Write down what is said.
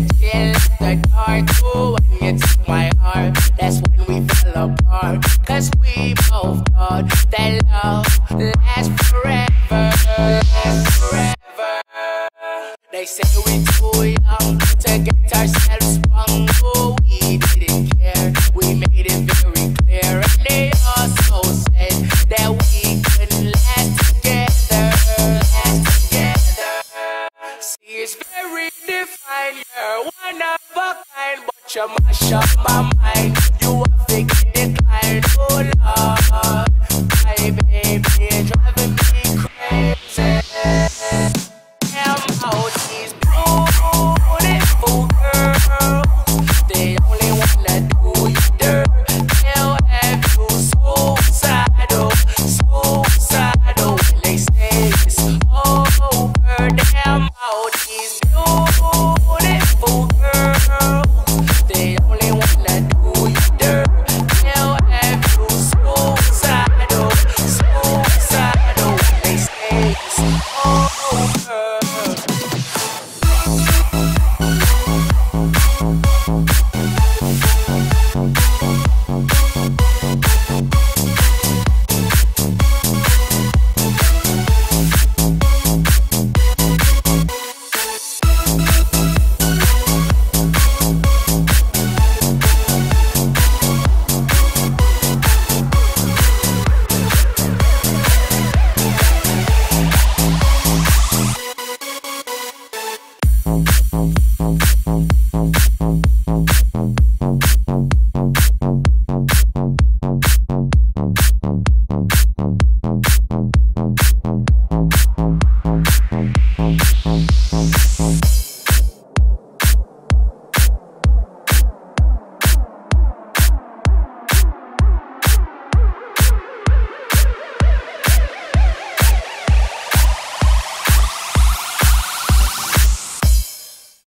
the chill, the dark. Ooh, when you took my heart, that's when we fell apart. Cause we both thought that love lasts forever. your my up my mind.